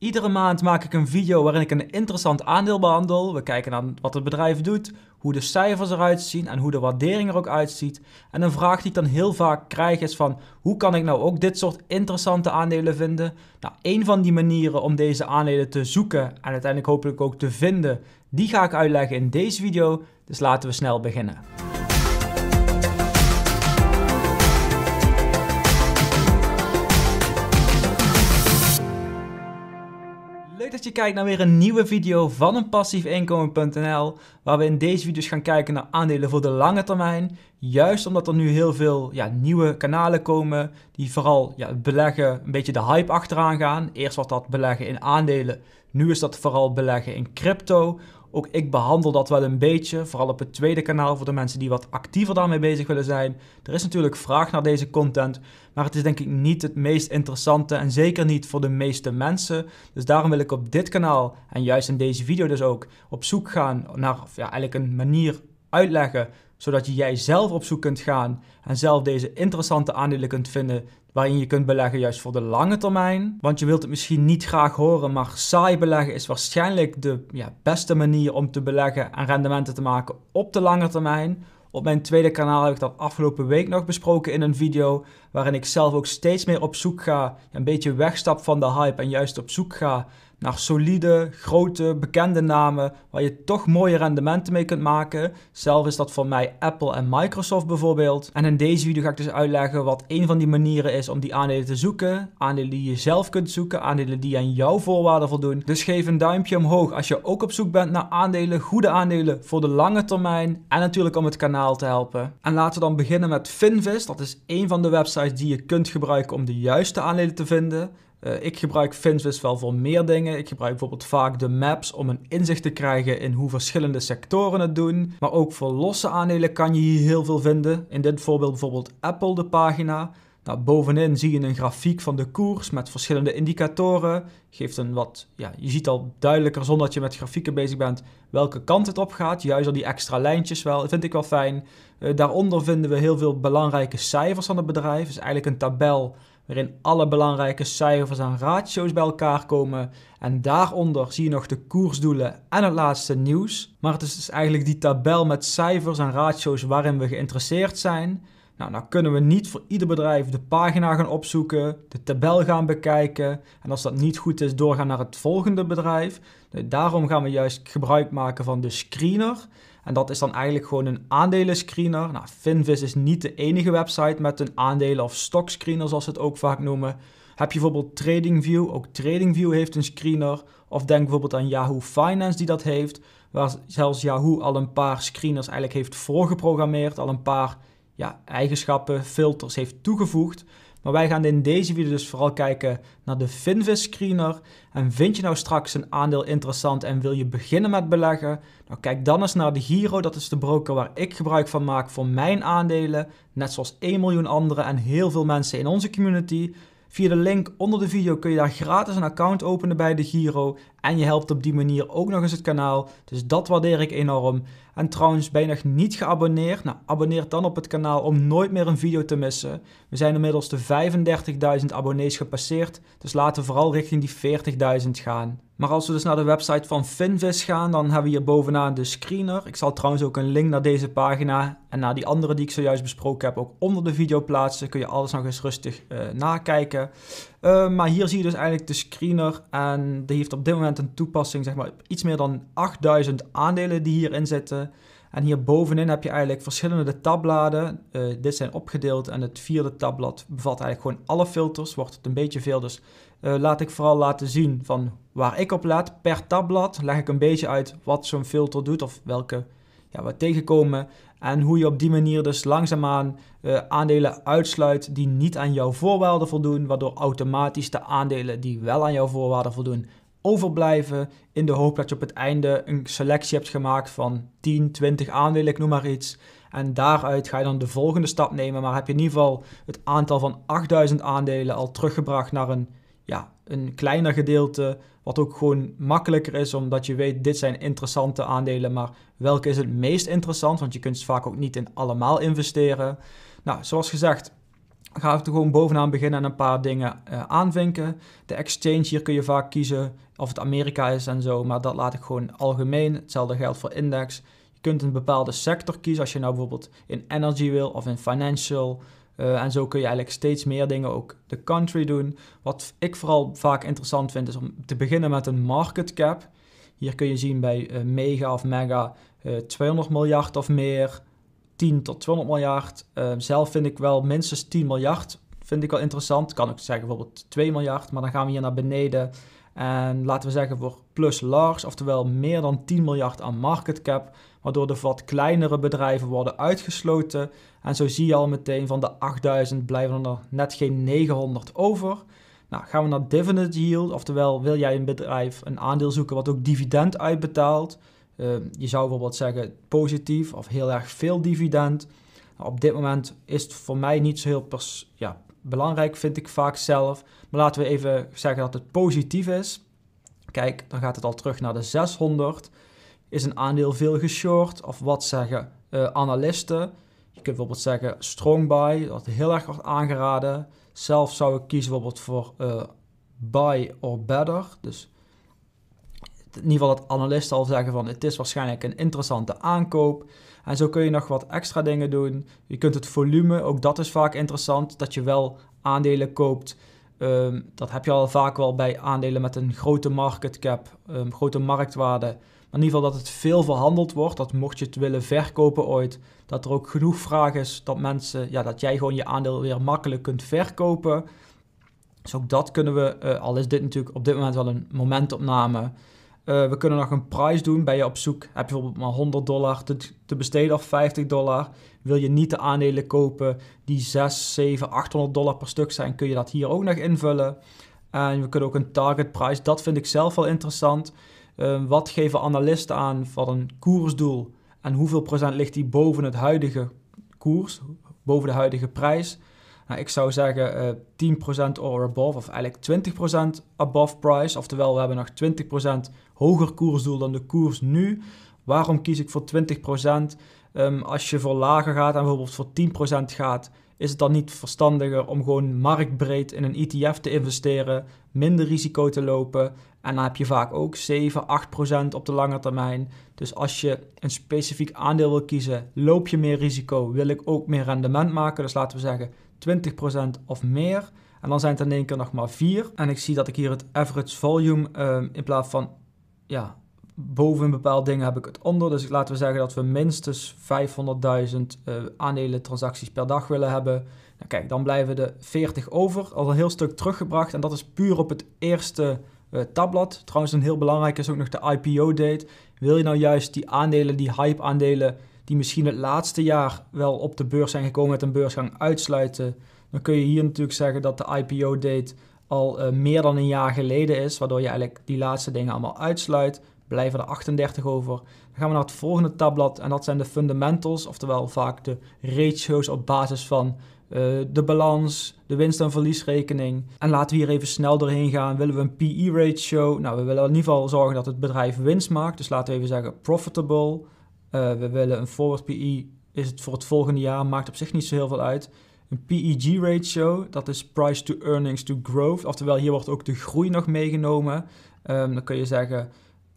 Iedere maand maak ik een video waarin ik een interessant aandeel behandel. We kijken naar wat het bedrijf doet, hoe de cijfers eruit zien en hoe de waardering er ook uitziet. En een vraag die ik dan heel vaak krijg is van hoe kan ik nou ook dit soort interessante aandelen vinden? Nou, een van die manieren om deze aandelen te zoeken en uiteindelijk hopelijk ook te vinden, die ga ik uitleggen in deze video. Dus laten we snel beginnen. Je kijkt naar weer een nieuwe video van een passiefinkomen.nl waar we in deze video's gaan kijken naar aandelen voor de lange termijn. Juist omdat er nu heel veel ja, nieuwe kanalen komen die vooral ja, beleggen een beetje de hype achteraan gaan. Eerst was dat beleggen in aandelen, nu is dat vooral beleggen in crypto ook ik behandel dat wel een beetje, vooral op het tweede kanaal voor de mensen die wat actiever daarmee bezig willen zijn. Er is natuurlijk vraag naar deze content, maar het is denk ik niet het meest interessante en zeker niet voor de meeste mensen. Dus daarom wil ik op dit kanaal en juist in deze video dus ook op zoek gaan naar ja, eigenlijk een manier uitleggen zodat jij zelf op zoek kunt gaan en zelf deze interessante aandelen kunt vinden waarin je kunt beleggen juist voor de lange termijn. Want je wilt het misschien niet graag horen, maar saai beleggen is waarschijnlijk de ja, beste manier om te beleggen en rendementen te maken op de lange termijn. Op mijn tweede kanaal heb ik dat afgelopen week nog besproken in een video, waarin ik zelf ook steeds meer op zoek ga, een beetje wegstap van de hype en juist op zoek ga naar solide, grote, bekende namen waar je toch mooie rendementen mee kunt maken. Zelf is dat voor mij Apple en Microsoft bijvoorbeeld. En in deze video ga ik dus uitleggen wat een van die manieren is om die aandelen te zoeken. Aandelen die je zelf kunt zoeken, aandelen die aan jouw voorwaarden voldoen. Dus geef een duimpje omhoog als je ook op zoek bent naar aandelen, goede aandelen voor de lange termijn en natuurlijk om het kanaal te helpen. En laten we dan beginnen met Finvis. Dat is een van de websites die je kunt gebruiken om de juiste aandelen te vinden. Uh, ik gebruik Finvis wel voor meer dingen. Ik gebruik bijvoorbeeld vaak de maps om een inzicht te krijgen in hoe verschillende sectoren het doen. Maar ook voor losse aandelen kan je hier heel veel vinden. In dit voorbeeld bijvoorbeeld Apple, de pagina. Nou, bovenin zie je een grafiek van de koers met verschillende indicatoren. Geeft een wat, ja, je ziet al duidelijker zonder dat je met grafieken bezig bent welke kant het op gaat. Juist al die extra lijntjes wel, dat vind ik wel fijn. Uh, daaronder vinden we heel veel belangrijke cijfers van het bedrijf. Dus eigenlijk een tabel waarin alle belangrijke cijfers en ratio's bij elkaar komen. En daaronder zie je nog de koersdoelen en het laatste nieuws. Maar het is dus eigenlijk die tabel met cijfers en ratio's waarin we geïnteresseerd zijn. Nou, nou kunnen we niet voor ieder bedrijf de pagina gaan opzoeken, de tabel gaan bekijken en als dat niet goed is, doorgaan naar het volgende bedrijf. Daarom gaan we juist gebruik maken van de screener. En dat is dan eigenlijk gewoon een aandelenscreener. Nou, Finvis is niet de enige website met een aandelen- of stockscreener, zoals ze het ook vaak noemen. Heb je bijvoorbeeld TradingView, ook TradingView heeft een screener. Of denk bijvoorbeeld aan Yahoo Finance die dat heeft, waar zelfs Yahoo al een paar screeners eigenlijk heeft voorgeprogrammeerd, al een paar ja, eigenschappen, filters heeft toegevoegd. Maar wij gaan in deze video dus vooral kijken naar de Finvis screener. En vind je nou straks een aandeel interessant en wil je beginnen met beleggen? Nou kijk dan eens naar de Giro, dat is de broker waar ik gebruik van maak voor mijn aandelen. Net zoals 1 miljoen anderen en heel veel mensen in onze community. Via de link onder de video kun je daar gratis een account openen bij de Giro. En je helpt op die manier ook nog eens het kanaal. Dus dat waardeer ik enorm. En trouwens, ben je nog niet geabonneerd? Nou, abonneer dan op het kanaal om nooit meer een video te missen. We zijn inmiddels de 35.000 abonnees gepasseerd. Dus laten we vooral richting die 40.000 gaan. Maar als we dus naar de website van Finvis gaan, dan hebben we hier bovenaan de screener. Ik zal trouwens ook een link naar deze pagina en naar die andere die ik zojuist besproken heb ook onder de video plaatsen. Kun je alles nog eens rustig uh, nakijken. Uh, maar hier zie je dus eigenlijk de screener en die heeft op dit moment een toepassing, zeg maar iets meer dan 8000 aandelen die hierin zitten. En hier bovenin heb je eigenlijk verschillende tabbladen. Uh, dit zijn opgedeeld en het vierde tabblad bevat eigenlijk gewoon alle filters. Wordt het een beetje veel, dus uh, laat ik vooral laten zien van waar ik op let. Per tabblad leg ik een beetje uit wat zo'n filter doet of welke ja, we tegenkomen. En hoe je op die manier dus langzaamaan uh, aandelen uitsluit die niet aan jouw voorwaarden voldoen, waardoor automatisch de aandelen die wel aan jouw voorwaarden voldoen overblijven in de hoop dat je op het einde een selectie hebt gemaakt van 10, 20 aandelen, ik noem maar iets. En daaruit ga je dan de volgende stap nemen, maar heb je in ieder geval het aantal van 8000 aandelen al teruggebracht naar een, ja, een kleiner gedeelte, wat ook gewoon makkelijker is, omdat je weet, dit zijn interessante aandelen, maar welke is het meest interessant? Want je kunt vaak ook niet in allemaal investeren. Nou, zoals gezegd, ga ik er gewoon bovenaan beginnen en een paar dingen uh, aanvinken. De exchange, hier kun je vaak kiezen of het Amerika is en zo, maar dat laat ik gewoon algemeen. Hetzelfde geldt voor index. Je kunt een bepaalde sector kiezen als je nou bijvoorbeeld in energy wil of in financial. Uh, en zo kun je eigenlijk steeds meer dingen ook de country doen. Wat ik vooral vaak interessant vind is om te beginnen met een market cap. Hier kun je zien bij uh, mega of mega 200 miljard of meer. 10 tot 200 miljard. Uh, zelf vind ik wel minstens 10 miljard. Vind ik wel interessant. Kan ik zeggen bijvoorbeeld 2 miljard. Maar dan gaan we hier naar beneden. En laten we zeggen voor plus large, oftewel meer dan 10 miljard aan market cap. Waardoor de wat kleinere bedrijven worden uitgesloten. En zo zie je al meteen van de 8000 blijven er net geen 900 over. Nou, gaan we naar dividend yield, oftewel wil jij een bedrijf een aandeel zoeken wat ook dividend uitbetaalt. Ehm, je zou bijvoorbeeld zeggen positief of heel erg veel dividend. Nou, op dit moment is het voor mij niet zo heel ja, belangrijk, vind ik vaak zelf. Maar laten we even zeggen dat het positief is. Kijk, dan gaat het al terug naar de 600. Is een aandeel veel geshort? Of wat zeggen uh, analisten? Je kunt bijvoorbeeld zeggen strong buy, dat heel erg wordt aangeraden. Zelf zou ik kiezen bijvoorbeeld voor uh, buy or better. Dus in ieder geval dat analisten al zeggen van het is waarschijnlijk een interessante aankoop. En zo kun je nog wat extra dingen doen. Je kunt het volume, ook dat is vaak interessant, dat je wel aandelen koopt. Um, dat heb je al vaak wel bij aandelen met een grote market cap, um, grote marktwaarde. In ieder geval dat het veel verhandeld wordt. Dat mocht je het willen verkopen ooit, dat er ook genoeg vraag is dat mensen, ja, dat jij gewoon je aandeel weer makkelijk kunt verkopen. Dus ook dat kunnen we, uh, al is dit natuurlijk op dit moment wel een momentopname, uh, we kunnen nog een prijs doen. Ben je op zoek, heb je bijvoorbeeld maar 100 dollar te, te besteden of 50 dollar. Wil je niet de aandelen kopen die 6, 7, 800 dollar per stuk zijn, kun je dat hier ook nog invullen. En we kunnen ook een target prijs, dat vind ik zelf wel interessant. Uh, wat geven analisten aan van een koersdoel en hoeveel procent ligt die boven het huidige koers, boven de huidige prijs? Nou, ik zou zeggen uh, 10% or above, of eigenlijk 20% above price. Oftewel, we hebben nog 20% hoger koersdoel dan de koers nu. Waarom kies ik voor 20%? Um, ehm, als je voor lager gaat en bijvoorbeeld voor 10% gaat, is het dan niet verstandiger om gewoon marktbreed in een ETF te investeren, minder risico te lopen en dan heb je vaak ook 7, 8% op de lange termijn. Dus als je een specifiek aandeel wil kiezen, loop je meer risico, wil ik ook meer rendement maken. Dus laten we zeggen 20% of meer. En dan zijn het in één keer nog maar 4. En ik zie dat ik hier het average volume uh, in plaats van ja, boven een bepaald ding heb ik het onder. Dus laten we zeggen dat we minstens 500.000 uh, aandelen transacties per dag willen hebben. Nou, kijk, dan blijven de 40 over. Al een heel stuk teruggebracht. En dat is puur op het eerste uh, tabblad. Trouwens, een heel belangrijk is ook nog de IPO-date. Wil je nou juist die aandelen, die hype-aandelen die misschien het laatste jaar wel op de beurs zijn gekomen met een beursgang uitsluiten, dan kun je hier natuurlijk zeggen dat de IPO-date al uh, meer dan een jaar geleden is, waardoor je eigenlijk die laatste dingen allemaal uitsluit. Blijven er 38 over. Dan gaan we naar het volgende tabblad en dat zijn de fundamentals, oftewel vaak de ratio's op basis van uh, de balans, de winst- en verliesrekening. En laten we hier even snel doorheen gaan. Willen we een PE-ratio? Nou, we willen in ieder geval zorgen dat het bedrijf winst maakt. Dus laten we even zeggen profitable. Uh, we willen een forward PE, is het voor het volgende jaar, maakt op zich niet zo heel veel uit. Een PEG ratio, dat is price to earnings to growth. Oftewel, hier wordt ook de groei nog meegenomen. Um, dan kun je zeggen,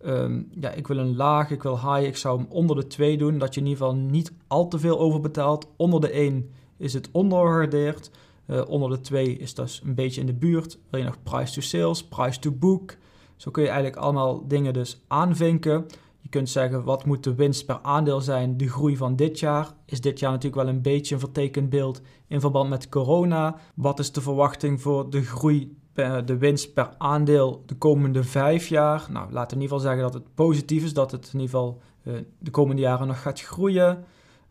um, ja, ik wil een laag, ik wil high, ik zou hem onder de 2 doen. Dat je in ieder geval niet al te veel overbetaalt. Onder de 1 is het ondergewaardeerd. Uh, onder de 2 is dus een beetje in de buurt. Wil je nog price to sales, price to book. Zo kun je eigenlijk allemaal dingen dus aanvinken. Je kunt zeggen, wat moet de winst per aandeel zijn, de groei van dit jaar? Is dit jaar natuurlijk wel een beetje een vertekend beeld in verband met corona? Wat is de verwachting voor de groei, de winst per aandeel de komende vijf jaar? Nou, laten in ieder geval zeggen dat het positief is, dat het in ieder geval uh, de komende jaren nog gaat groeien.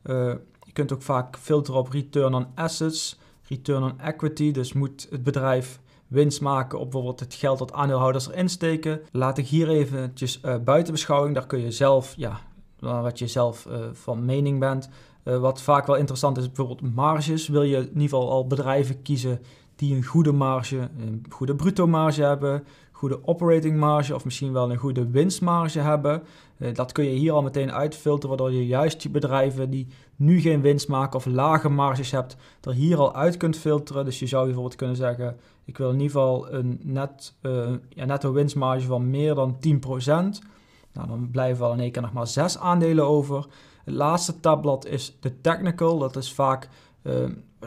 Uh, je kunt ook vaak filteren op return on assets, return on equity. Dus moet het bedrijf winst maken op bijvoorbeeld het geld dat aandeelhouders erin steken. Laat ik hier eventjes uh, buiten beschouwing. Daar kun je zelf, ja, wat je zelf van mening bent. Wat vaak wel interessant is, bijvoorbeeld marges. Wil je in ieder geval al bedrijven kiezen die een goede marge, een goede bruto marge hebben, goede operating marge of misschien wel een goede winstmarge hebben. Uh, dat kun je hier al meteen uitfilteren, waardoor je juist die bedrijven die nu geen winst maken of lage marges hebt, er hier al uit kunt filteren. Dus je zou bijvoorbeeld kunnen zeggen, ik wil in ieder geval een net, uh, ja, netto winstmarge van meer dan 10%. Nou, dan blijven al in één keer nog maar 6 aandelen over. Het laatste tabblad is de technical. Dat is vaak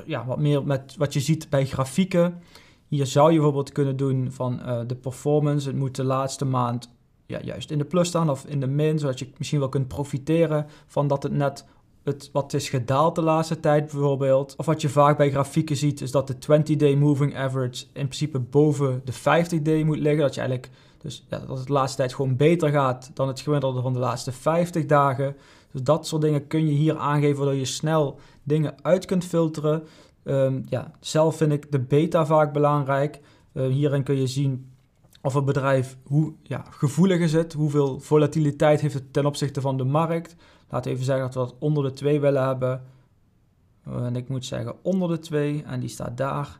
ja, wat meer met wat je ziet bij grafieken. Hier zou je bijvoorbeeld kunnen doen van uh, de performance. Het moet de laatste maand ja, juist in de plus staan of in de min, zodat je misschien wel kunt profiteren van dat het net het, wat is gedaald de laatste tijd bijvoorbeeld. Of wat je vaak bij grafieken ziet, is dat de 20-day moving average in principe boven de 50-day moet liggen. Dat je eigenlijk, dus ja, dat het de laatste tijd gewoon beter gaat dan het gemiddelde van de laatste 50 dagen. Dus dat soort dingen kun je hier aangeven, waardoor je snel dingen uit kunt filteren. Um, ja, zelf vind ik de beta vaak belangrijk. Uh, hierin kun je zien of een bedrijf hoe ja, gevoelig is het, hoeveel volatiliteit heeft het ten opzichte van de markt. Laten we even zeggen dat we dat onder de 2 willen hebben. En ik moet zeggen onder de 2 en die staat daar.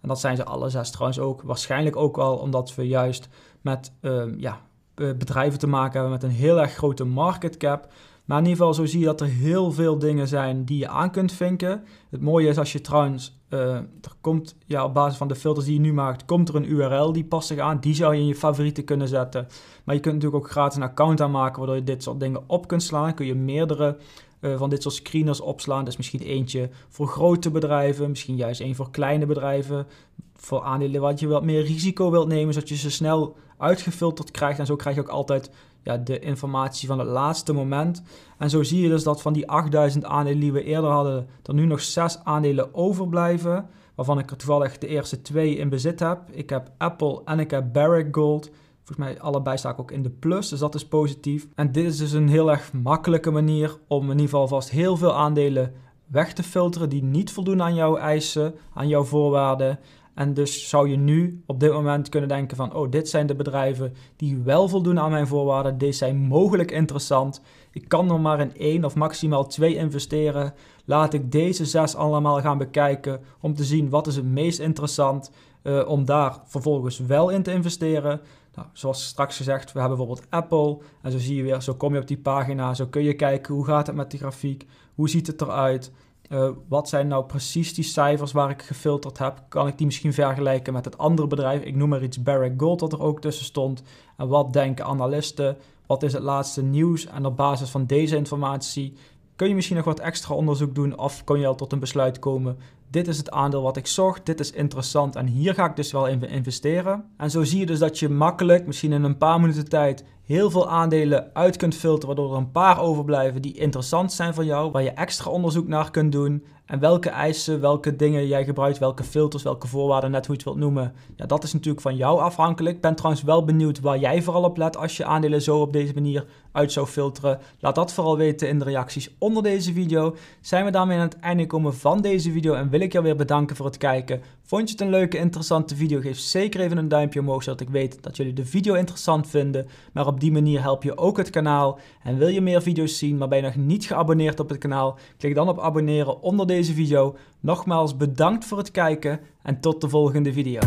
En dat zijn ze alle zes trouwens ook. Waarschijnlijk ook wel omdat we juist met uh, ja, bedrijven te maken hebben met een heel erg grote market cap. Maar in ieder geval, zo zie je dat er heel veel dingen zijn die je aan kunt vinken. Het mooie is als je trouwens, uh, er komt, ja, op basis van de filters die je nu maakt, komt er een URL die past zich aan. Die zou je in je favorieten kunnen zetten. Maar je kunt natuurlijk ook gratis een account aanmaken, waardoor je dit soort dingen op kunt slaan. kun je meerdere uh, van dit soort screeners opslaan. Dus misschien eentje voor grote bedrijven, misschien juist één voor kleine bedrijven. Voor aandelen wat je wat meer risico wilt nemen, zodat je ze snel uitgefilterd krijgt. En zo krijg je ook altijd ja, de informatie van het laatste moment. En zo zie je dus dat van die 8000 aandelen die we eerder hadden, er nu nog 6 aandelen overblijven. Waarvan ik er toevallig de eerste twee in bezit heb. Ik heb Apple en ik heb Barrick Gold. Volgens mij allebei sta ik ook in de plus, dus dat is positief. En dit is dus een heel erg makkelijke manier om in ieder geval vast heel veel aandelen weg te filteren die niet voldoen aan jouw eisen, aan jouw voorwaarden. En dus zou je nu op dit moment kunnen denken van, oh, dit zijn de bedrijven die wel voldoen aan mijn voorwaarden. Deze zijn mogelijk interessant. Ik kan er maar in één of maximaal twee investeren. Laat ik deze zes allemaal gaan bekijken om te zien wat is het meest interessant. Uh, om daar vervolgens wel in te investeren. Nou, zoals straks gezegd, we hebben bijvoorbeeld Apple. En zo zie je weer, zo kom je op die pagina. Zo kun je kijken hoe gaat het met die grafiek. Hoe ziet het eruit? Uh, wat zijn nou precies die cijfers waar ik gefilterd heb? Kan ik die misschien vergelijken met het andere bedrijf? Ik noem maar iets Barrick Gold dat er ook tussen stond. En wat denken analisten? Wat is het laatste nieuws? En op basis van deze informatie kun je misschien nog wat extra onderzoek doen of kun je al tot een besluit komen. Dit is het aandeel wat ik zocht, dit is interessant en hier ga ik dus wel in investeren. En zo zie je dus dat je makkelijk, misschien in een paar minuten tijd, heel veel aandelen uit kunt filteren, waardoor er een paar overblijven die interessant zijn voor jou, waar je extra onderzoek naar kunt doen. En welke eisen, welke dingen jij gebruikt, welke filters, welke voorwaarden, net hoe je het wilt noemen. Ja, dat is natuurlijk van jou afhankelijk. Ik ben trouwens wel benieuwd waar jij vooral op let als je aandelen zo op deze manier uit zou filteren. Laat dat vooral weten in de reacties onder deze video. Zijn we daarmee aan het einde gekomen van deze video en wil ik jou weer bedanken voor het kijken. Vond je het een leuke, interessante video? Geef zeker even een duimpje omhoog, zodat ik weet dat jullie de video interessant vinden. Maar op die manier help je ook het kanaal. En wil je meer video's zien, maar ben je nog niet geabonneerd op het kanaal? Klik dan op abonneren onder deze video. Nogmaals bedankt voor het kijken en tot de volgende video.